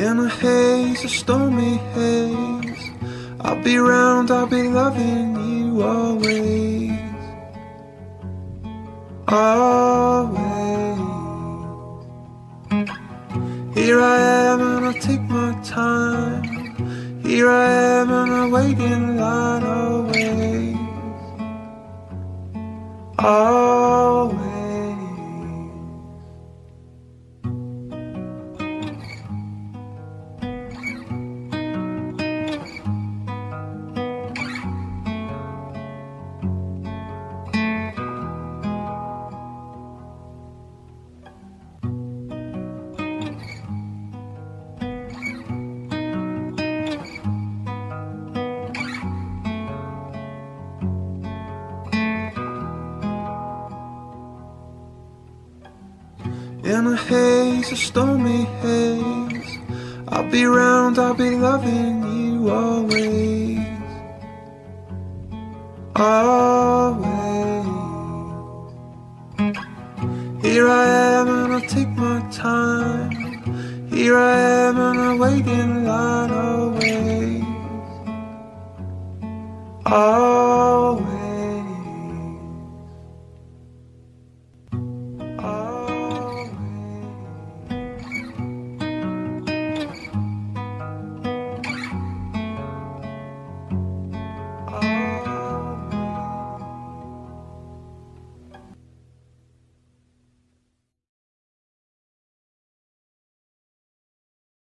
In a haze, a stormy haze. I'll be round, I'll be loving you always. Always. Here I am and I take my time. Here I am and I wait in line always. Always. In a haze, a stormy haze. I'll be round, I'll be loving you always. Always. Here I am and I take my time. Here I am and I wait in line always. Always.